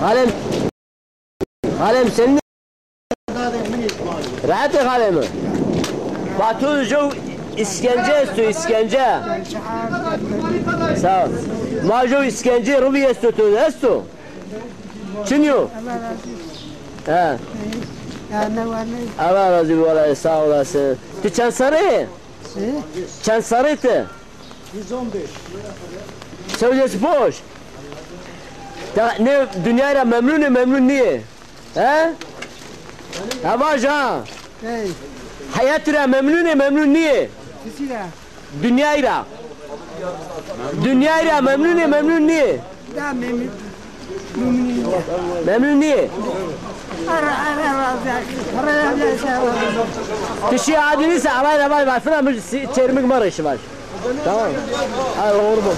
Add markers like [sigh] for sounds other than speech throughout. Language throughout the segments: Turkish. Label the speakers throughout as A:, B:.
A: Halem. Halem senin Rahat ya halemi. Batu jo iskence istiyor iskence. Sağ ol. Ma jo iskence rubi istiyor tu istiyor. Çinyo. He. Allah razı olsun sağ olasın. Tu çen sarı? Çen sarıydı?
B: 115.
A: Söylesi boş. Da, ne dünyayla memnun memnun niye? He? Yavaş ha.
B: Hey,
A: Hayatıyla memnun memnun niye?
B: sisira.
A: Dünyayla. Dünyayla memnun memnun niye?
B: Da memnun.
A: Memnun niye?
B: Ara ara
A: Kişi adiliyse alay alay var falan bir çeyrmik var işi var. Tamam. Hadi olur mu?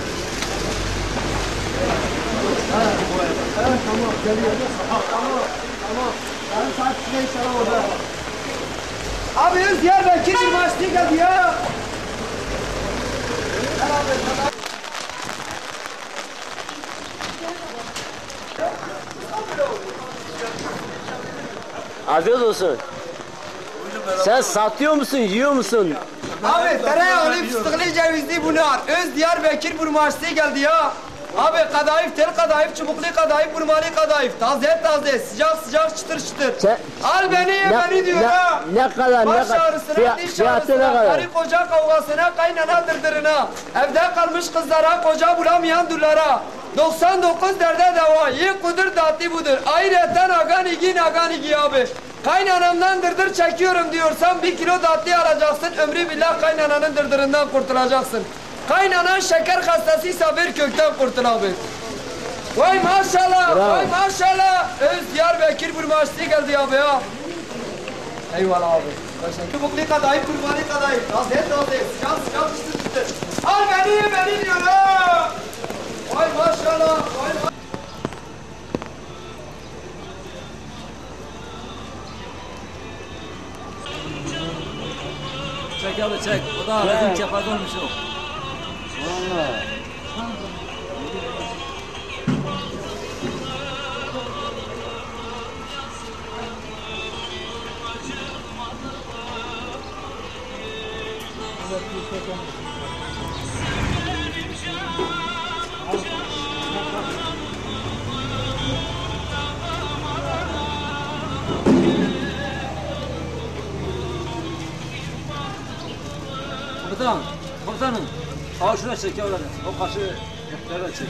B: Abi öz Diyarbakır bir maçlı geldi ya.
A: Afiyet olsun. Sen satıyor musun, yiyor musun?
B: Abi tereyağlı fıstıklı cevizli bunlar. Öz Diyarbakır burmaçlı geldi ya. Abi kadayıf, tel kadayıf, çubuklu kadayıf, burmalı kadayıf. Taze taze, sıcak sıcak, çıtır çıtır.
A: Sen-
B: Al beni ye beni diyor
A: ne,
B: ha.
A: ne kadar, ne
B: Baş
A: kadar?
B: ağrısına,
A: Fiyat-
B: diş
A: fiyatı ne
B: ağrısına,
A: kadar?
B: karı koca kavgasına, kaynana dırdırına. Evde kalmış kızlara, koca bulamayan durlara. 99 derde deva, iyi kudur dati budur. Ayrıca agan igi agan igi abi. Kaynanamdan dırdır çekiyorum diyorsan bir kilo datlı alacaksın. Ömrü billah kaynananın dırdırından kurtulacaksın. Kaynanan şeker hastasıysa bir kökten kurtul abi. Vay maşallah,
A: Bravo.
B: vay maşallah. Öz Diyarbakır burmaçlı geldi abi ya. Eyvallah abi. Çubuklu kadayıf, kurbanı kadayıf. Taze taze, sıcak sıcak çıtır çıtır. Al beni beni diyor ha. Vay maşallah, vay maşallah.
C: Çek abi çek. O da bizim kefada olmuş o. Komutan, komutanım. Sağa şuna çek yavruları. O kaşı nereden çek?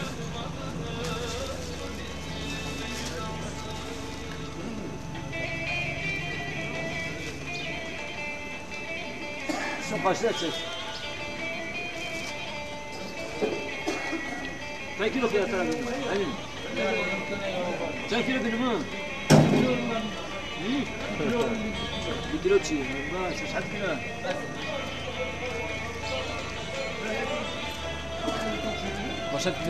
C: Şu kaşı da çek. Kaç kilo fiyatı abi? Emin. Kaç kilo ha? Bir kilo çiğ. Ben şaşat kilo. Poszedł w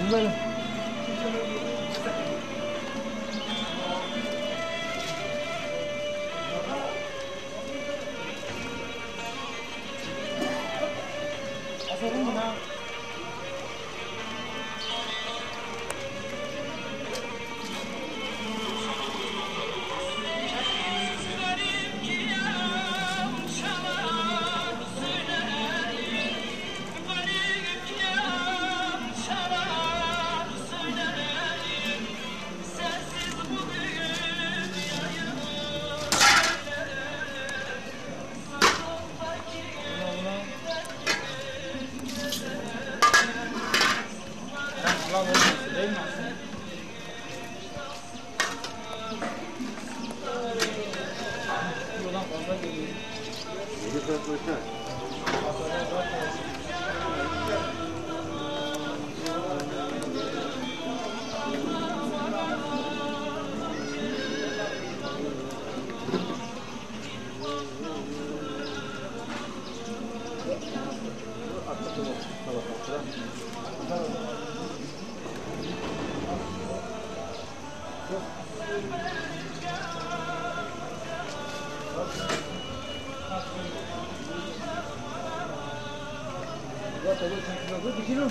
C: די מעשי.
D: What
C: are you thinking of? What did you do?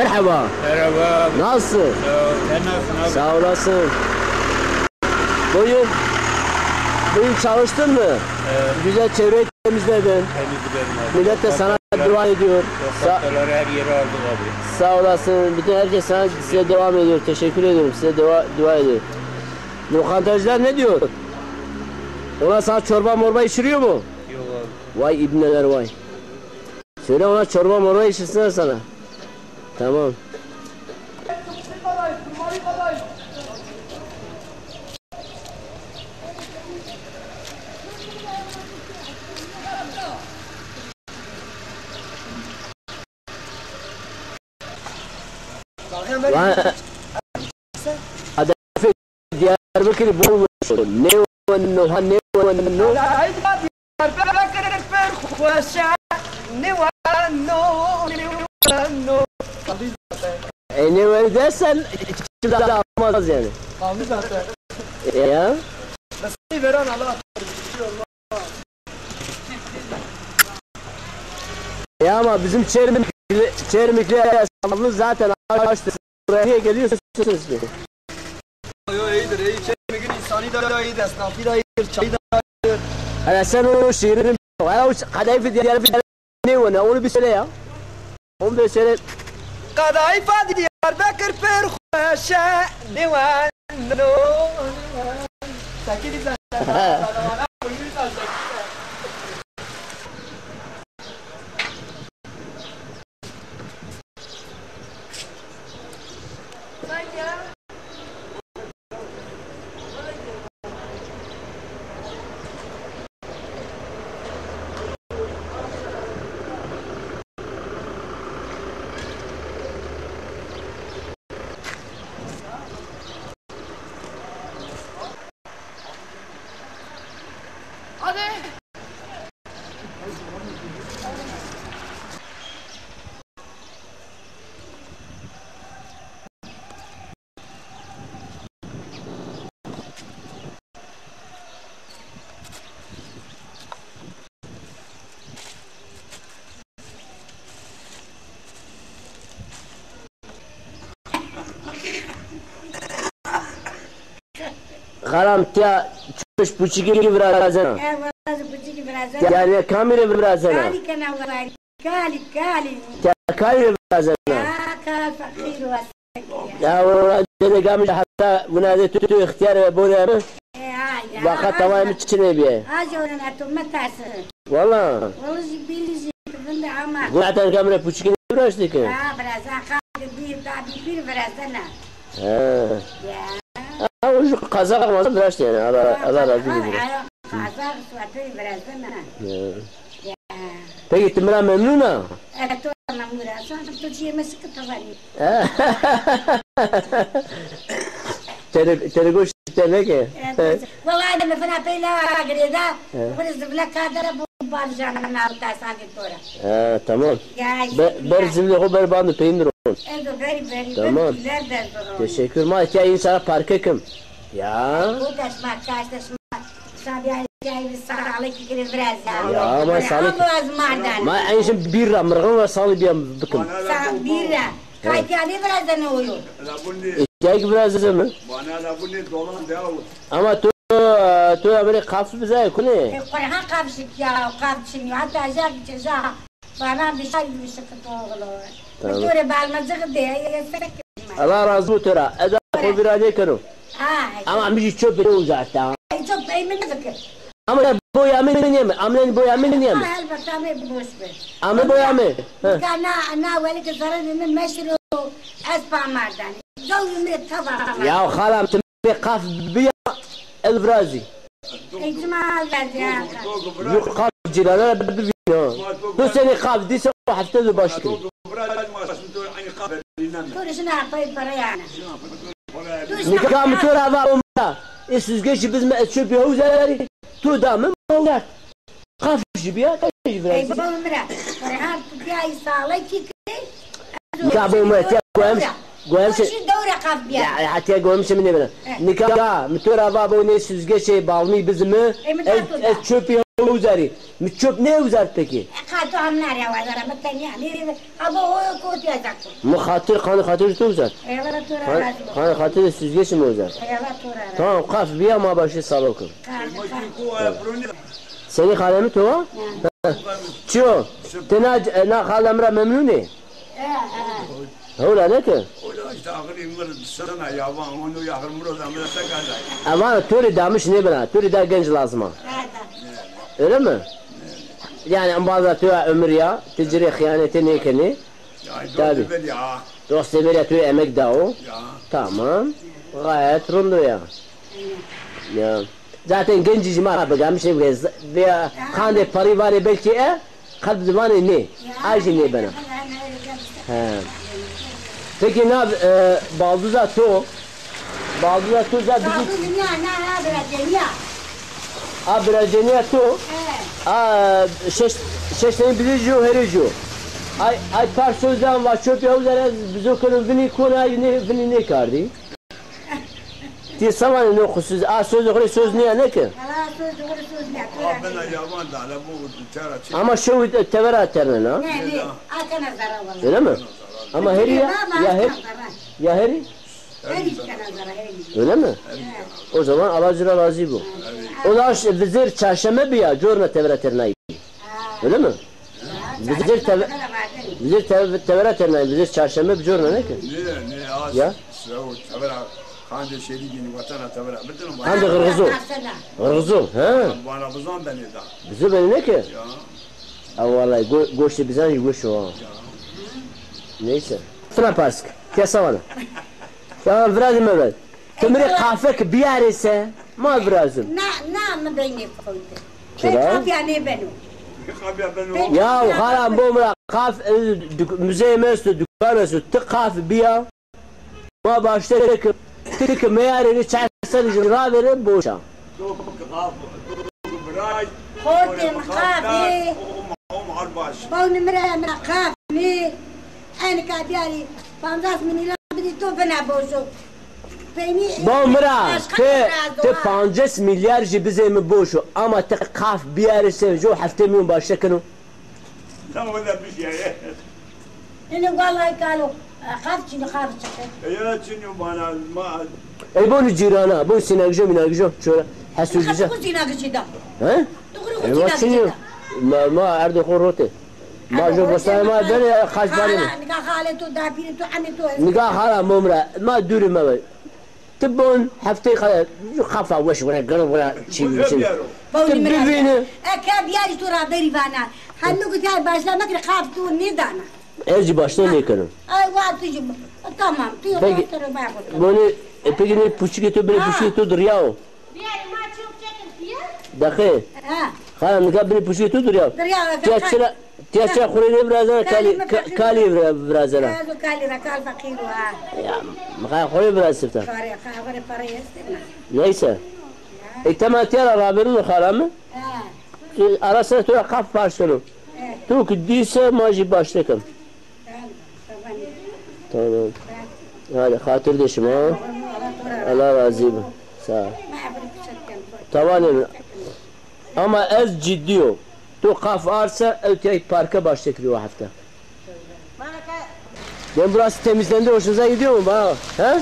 A: Merhaba.
E: Merhaba.
A: Nasılsın?
E: Sen nasılsın abi?
A: Sağ olasın. Bugün bugün çalıştın mı? Güzel çevreyi temizledin.
E: Temizlerim abi.
A: Millet de sana dua ediyor. Sa-
E: her yere aldık abi.
A: sağ olasın. Bütün herkes sana size devam ediyor. Teşekkür ediyorum. Size dua, dua ediyor. Lokantacılar ne diyor? Ona sana çorba morba içiriyor mu?
E: Yok abi.
A: Vay ibneler vay. Söyle ona çorba morba içirsinler sana. تمام. هذا في ديار بكر بول نيو نو نيو نو ديار بكر
B: بير خوشا نيو نو نيو نو
A: E ne öyle dersen içimde almaz yani.
B: Kaldı zaten.
A: Ya.
B: Nasıl veren Allah.
A: Ya ama bizim Çermikli, Çermikli esnafımız zaten açtı. Buraya geliyorsunuz bir.
B: Yo iyidir iyi. Çekmekin insani da iyidir. Esnafı da iyidir. Çayı da
A: Hani sen o şiirini Hala o kadayıfı diğer bir ne onu bir söyle ya. Onu bir söyle.
F: قضاي فاد دیار بكر پر خوش
A: ديوان نو ساکی [laughs]
F: غلام تیا چوش پوچی گیری
A: برا زن يعني كامل برازنا كالي كالي كالي كالي برازنا فقير واسك
F: يا ولد
A: قام حتى مناديته اختيار
F: ابونا باخا تمام تشري
A: بيه
F: اجونا تمتاس والله. والله
A: جبيلي جبت بند عمر. قلت أنا
F: كامل بوشكين براشتك آه برازا خالي بير
A: دابي
F: بير
A: برازنا آه. آه وش قزاق ما براشتي أنا هذا هذا راجل
F: Azar suatu berasa
A: mana?
F: Ya.
A: Peki timra memnuna? [laughs]
F: Eto memnuna. Sonra tuçiye mesi
A: kutavani. Çergoş çene ki.
F: Vallahi de fena peyla agreda. Burası bile kadara bu barjanın altı sani tora.
A: Ha tamam. Ber zimli o ber bandı peynir olsun.
F: Evet beri beri.
A: Tamam. Teşekkür ma. Ya insana parke kim? Ya.
F: Bu da smak ay sağlık kiri biraz ya.
A: Ya ama sağlık-
F: Ama az mardan.
A: Bir ram mırgın ve salı bir bıkım.
F: Sağ bir ya. Kaytiyali biraz da ne oluyor?
A: Ecek biraz da mı?
E: bana la bunni dolan devam.
A: Ama tu tu böyle kafı bize kune.
F: E, Kur'an kapşık ya, kapşık ya. Hatta
A: من ذكر؟ أمر بويا من نيم أمر بويا
F: من نيم أنا هلبت أمي
A: بالنسبة؟ أمر بويا أمي
F: كان أنا ولد فرد أنا مشرو
A: أسبع أنا
F: جوي من
A: أنا يا وخلا أنا بيا البرازي أنا البرازي يقاف أنا بدبينا بس أنا
E: قاف دي سوى حتى ذو باشكري
F: توري شنو عطيت بريانا
A: نقام تورا ضارو E, süzgeç bizme etçöp yahuzeleri tu damın mallar. Kafış biya kaç
F: biraz.
A: Ey
F: babam bırak. Rehat biya
A: isala kikri. Kabımı etçöp koymuş. Koymuş.
F: شو دورة قف بيا
A: Ya hatta koymuş mi ne bana. Nikah mı tura va bu ne süzgeçi balmi biz mi? E çöp yavuzları. Mi çöp ne uzar peki?
F: قاتو هم نار يا وزارة متن يعني ابو هو كوت يا زكو
A: Mu hatır kanı hatır tu uzar.
F: اي ولا تورا
A: Kan,
F: لازم
A: kan hatır süzgeçi mi uzar?
F: اي ولا تورا
A: Tamam kaf bir ama başı sağlıklı.
E: Ku ala pruni.
A: Seni halemi tuva? Çio. Tena na halemra memnuni. Hola ne ki?
E: Ola işte ahiri mır sana yavan onu yahır muro zamana sakada.
A: Ama turi damış ne bana? Turi da genç lazım. ha.
F: هذا
A: Öyle mi? Yani bazı tuva ömür ya. Ticari hıyaneti ne keni?
E: Ya
A: Tabii.
E: do bel ya.
A: Dost bir tuva emek da o.
E: Ya.
A: Tamam. Gayet rundu ya. Ya. Zaten genç cima begamış ne biliriz. Ve kande parivari belki e. Kalp zamanı ne? Ayşe ne bana? He. Peki ne yap? E, balduza to. Balduza to da bizi...
F: Balduza ne?
A: Abracenia. Abracenia to. A şeş şeşleyin bizi jo herijo. Ay ay par sözden var çöp yavuzlar bizi kırın vini konayı ne vini ne kardi. Ti samanı ne kusuz. A söz okuru söz niye ne ki?
E: Evet.
A: Ama şu tevera aterne. Ne
F: ne? Atana zarar var.
A: Öyle mi? Ama heri ya, ya heri, ya heri. Öyle mi? O zaman alacıra razı bu. O da vizir çarşamba bir ya, görme tevera terneyi. Öyle mi? Vizir tevera Vizir tevera terneyi, vizir çarşamba bir görme ne ki?
E: Ne ne?
A: Ya?
E: Sıra o tevera Hande şeydi gini vatana tevera. Bütün bana.
A: Hande kırgızı. Kırgızı. He.
E: Bana buzan beni da.
A: Bizi beni ne ki?
E: Ya.
A: Ha vallahi go goşte bizden yugoş o. Neyse. Fıra parsk. Kesa bana. Tamam viradım evet. Tümre kahvek bir yer ise ma
F: viradım. Na
A: na
F: mı beni koydu?
E: Çıra? Kahveyane benim.
A: Ya haram bu mura kaf müze mesu dükkan mesu tık kaf biya ma başta تلك مياري تعسل جرابي
E: ربوشا
F: خوتي مخافي. بون مرا مخافي أنا كاديالي فانزاس من إلى بدي تو فنا بوشو
A: بون مرا تي تي بانجس مليار جي بزي من بوشو. اما تقاف بياري سنجو حفتي مليون باش
E: شكنو لا ولا بيش يا
F: أنا والله قالوا قادتني قادتك
E: يا تنيو ما ما
A: اي بون الجيرانا بون سيناجو ميناجو شو حسو
F: جزا تقول سيناجو دا
A: ها؟
F: تقول
A: سيناجو
F: ما
A: ما
F: عرض
A: خروته ما جو بسای ما دنیا خاش باری نگاه خاله تو
F: دابین تو عمی تو.
A: نگاه خاله ممره. ما دوری ما بی تبون هفته خاله خفه وش ولا قرب ولا چی چی
F: تبینه
A: اکا بیاری
F: تو را بری وأنا آه. هنو گتای باشلا مگر خاف تو نیدانه
A: ارجی باش نه نکنم
F: ای وقتی جم تمام
A: تو بگی بونی بگی نه پوچی که تو بری پوچی تو دریا
F: و. ما
A: چوب
F: چکن
A: پیه دخه خانم نگاه بری پوچی تو
F: دریا
A: و. تو چرا تو چرا خوری نه برادر کالی کالی
F: برادر کالی را کال فقیر وا
A: مخا خوری برادر سفت خوری
F: خوری پاره است
A: نه نیسه ای تمام تیار را برن
F: خالم
A: ارسه تو قف پاش تو که دیسه ماجی باش نکنم Tamam. Hadi hatırdaşım ha. Allah razı olsun. Sağ ol. Tamam. Ama ez ciddi ol. Tu kaf arsa öteki parka başlayacak o hafta. Ben burası temizlendi hoşunuza gidiyor mu? Ha?
D: He?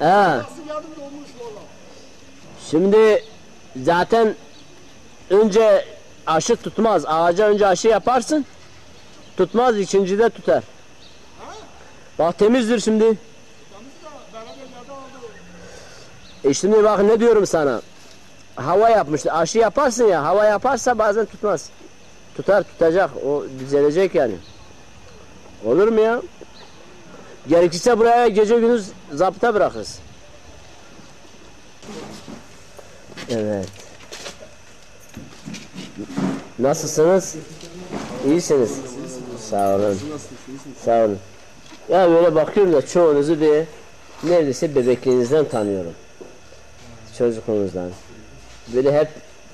D: Valla.
A: Şimdi zaten önce aşı tutmaz. Ağaca önce aşı yaparsın. Tutmaz ikincide tutar. Bak temizdir şimdi. E şimdi bak ne diyorum sana. Hava yapmıştı. Aşı yaparsın ya. Hava yaparsa bazen tutmaz. Tutar tutacak. O düzelecek yani. Olur mu ya? Gerekirse buraya gece gündüz zapta bırakırız. Evet. Nasılsınız? İyisiniz. Sağ olun. Sağ olun. Ya böyle bakıyorum da çoğunuzu bir neredeyse bebekliğinizden tanıyorum. Çocukluğunuzdan. Böyle hep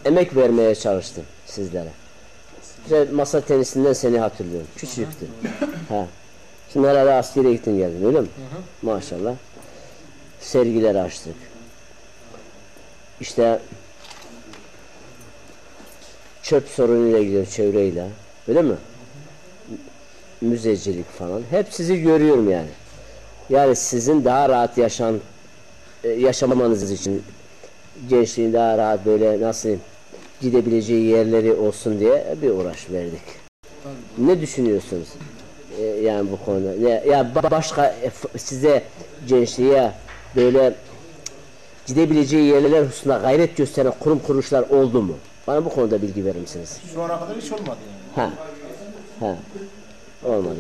A: emek vermeye çalıştım sizlere. İşte masa tenisinden seni hatırlıyorum. Küçüktün. [laughs] ha. Şimdi herhalde askere gittin geldin öyle mi? Maşallah. Sergiler açtık. İşte çöp sorunuyla ilgili çevreyle. Öyle mi? Müzecilik falan. Hep sizi görüyorum yani. Yani sizin daha rahat yaşam e, yaşamanız için gençliğin daha rahat böyle nasıl gidebileceği yerleri olsun diye bir uğraş verdik. Ne düşünüyorsunuz? Yani bu konuda. Ya, ya ba- başka size gençliğe böyle gidebileceği yerler hususunda gayret gösteren kurum kuruluşlar oldu mu? Bana bu konuda bilgi verir misiniz?
D: Şu ana kadar hiç olmadı yani.
A: Ha. Ha. Olmadı.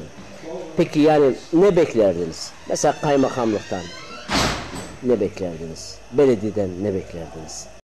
A: Peki yani ne beklerdiniz? Mesela kaymakamlıktan ne beklerdiniz? Belediyeden ne beklerdiniz?